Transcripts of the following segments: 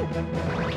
Woo!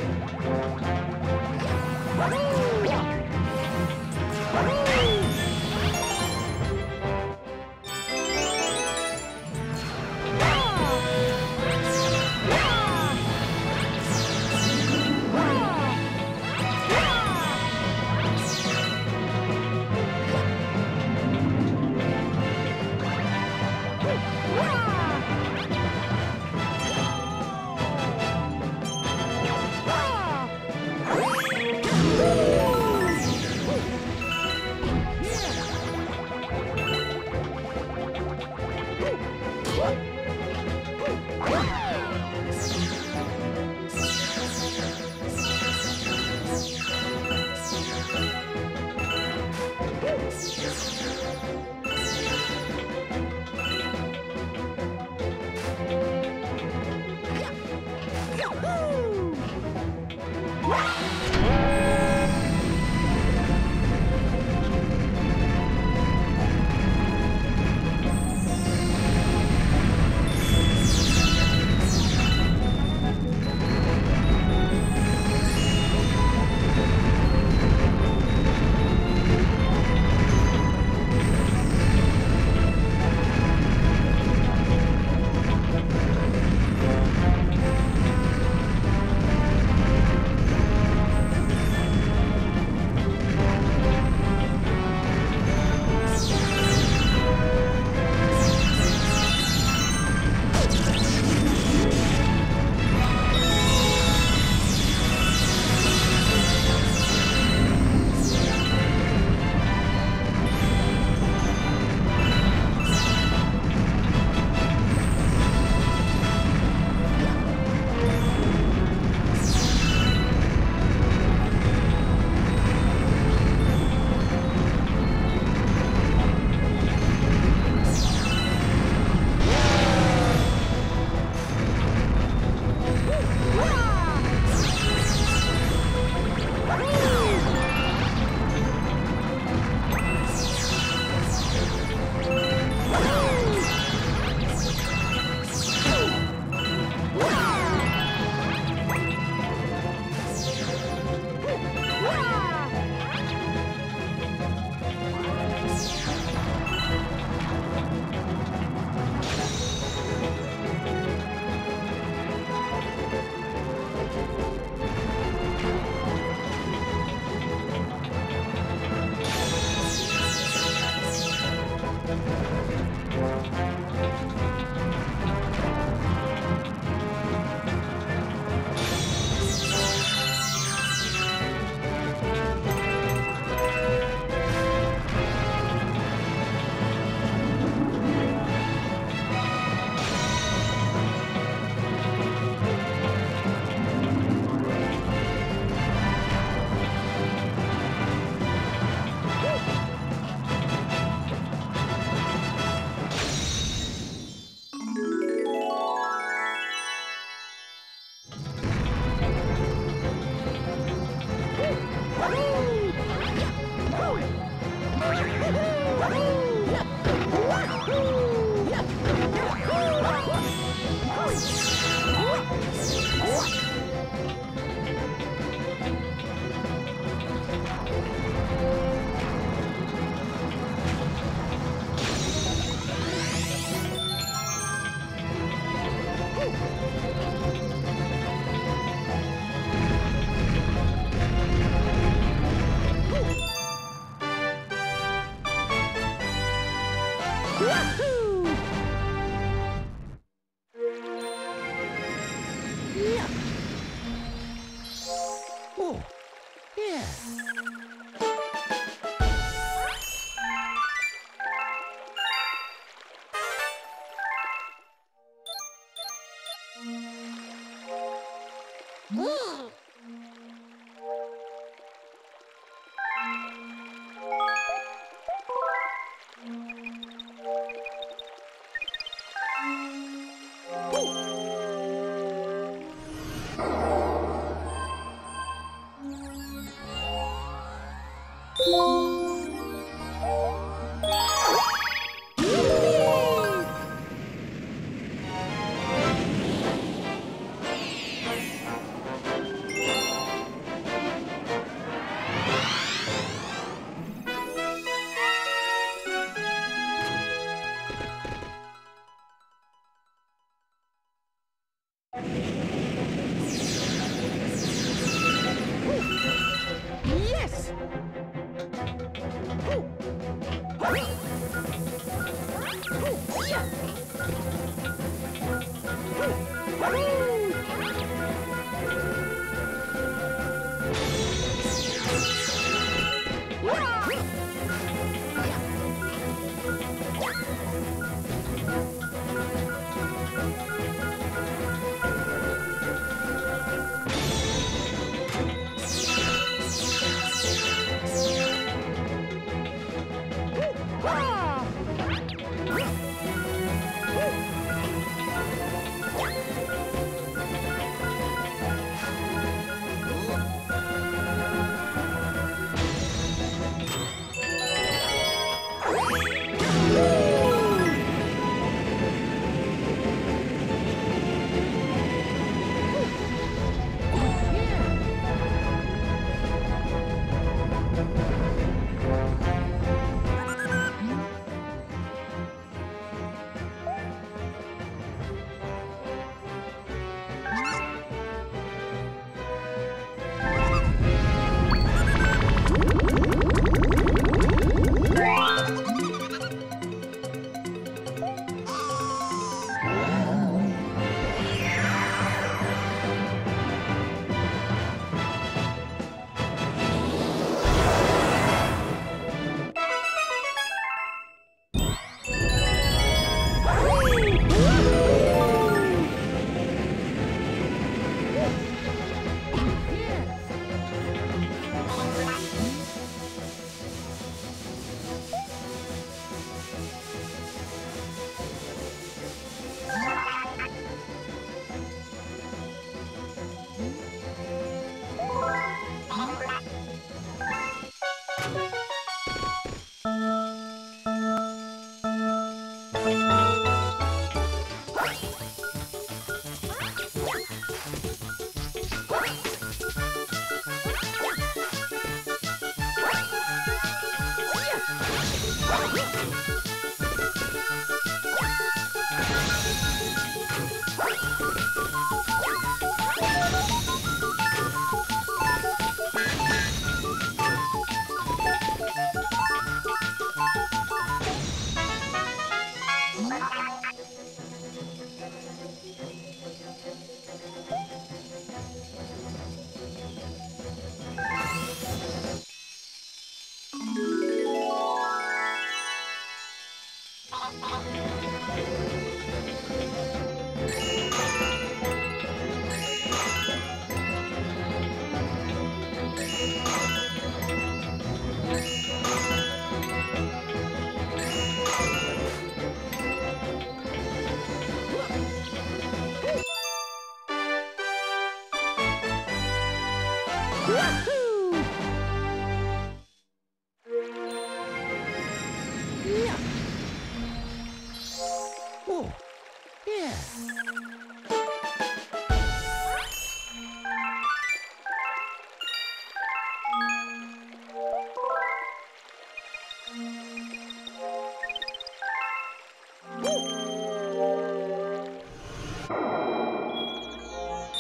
嗯。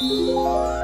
Yeah.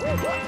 Yeah.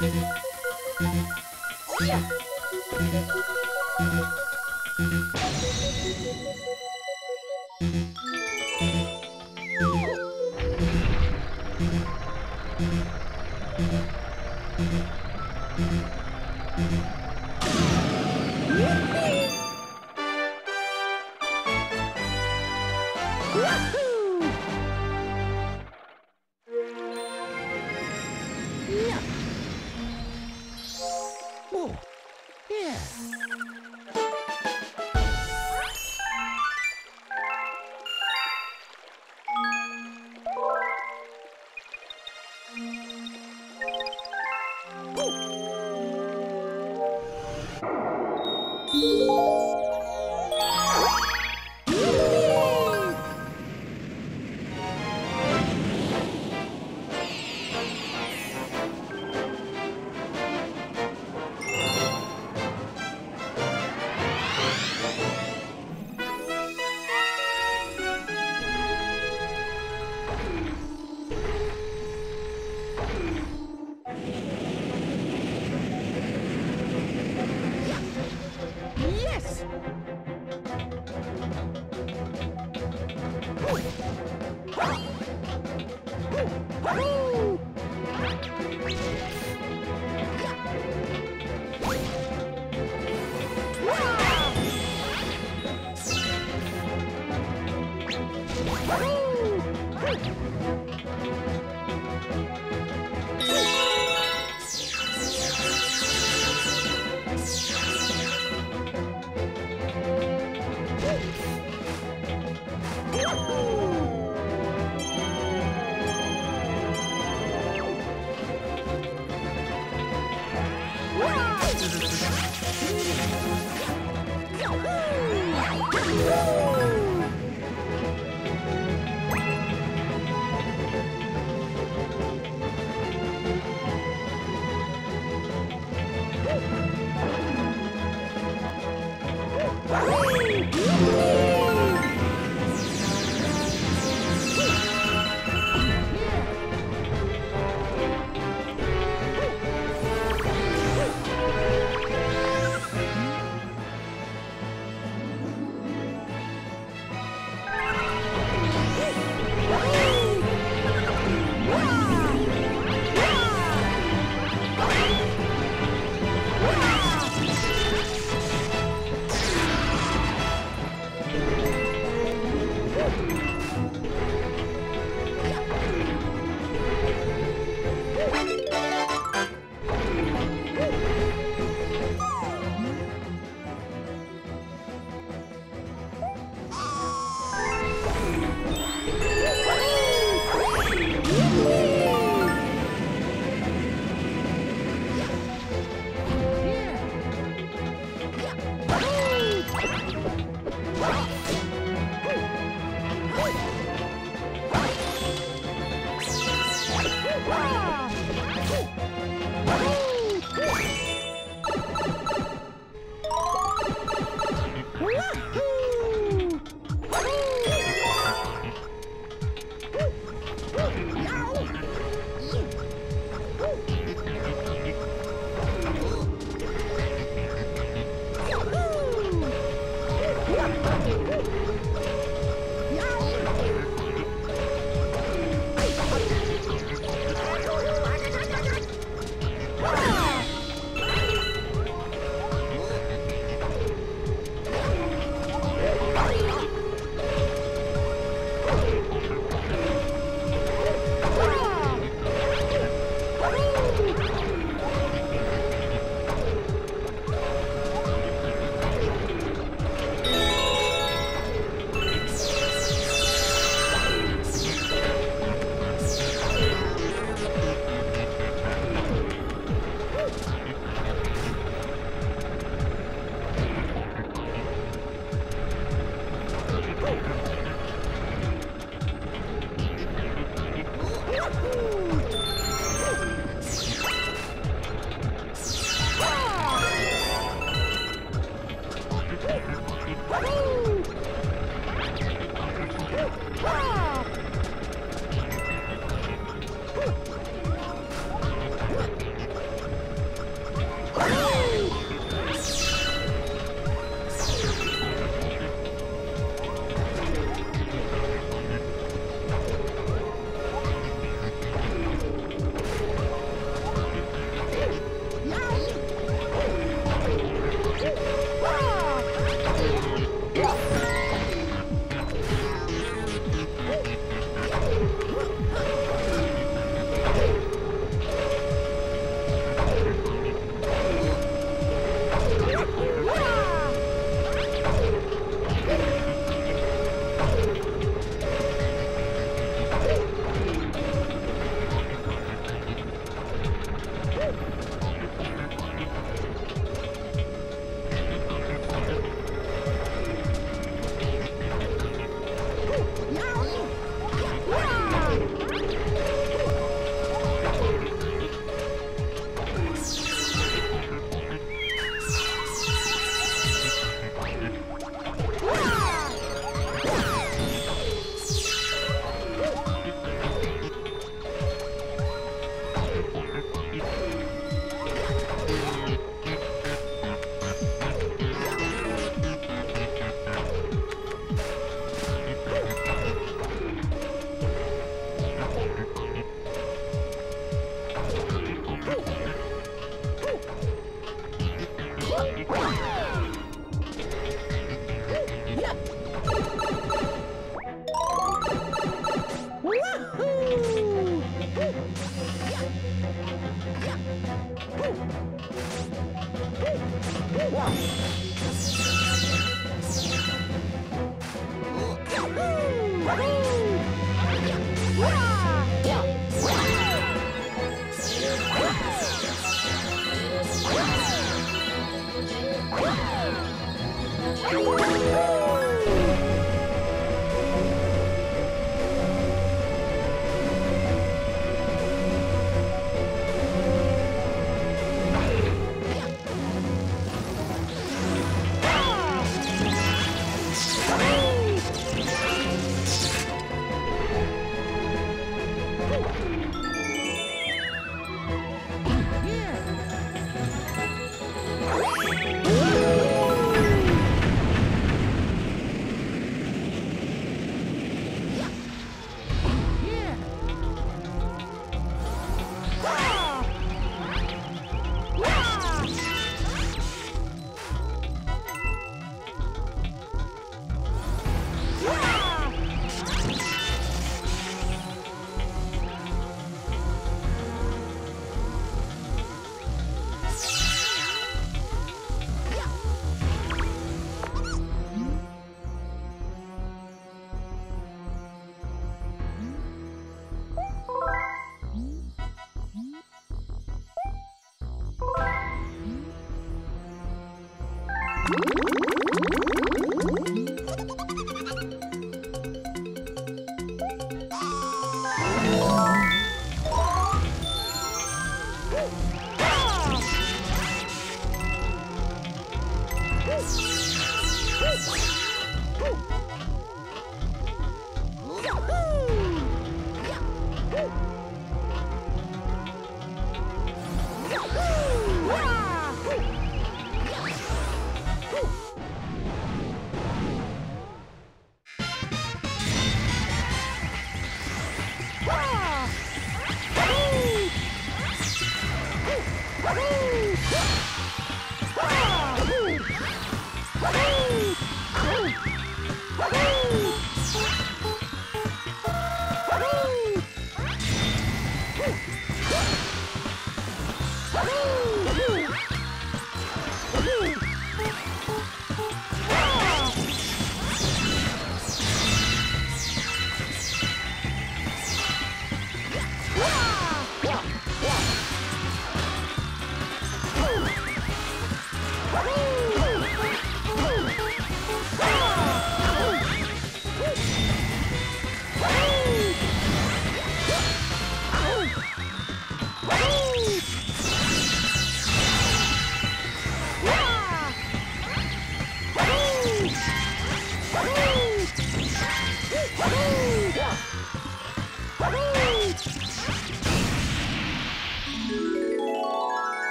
Yeah.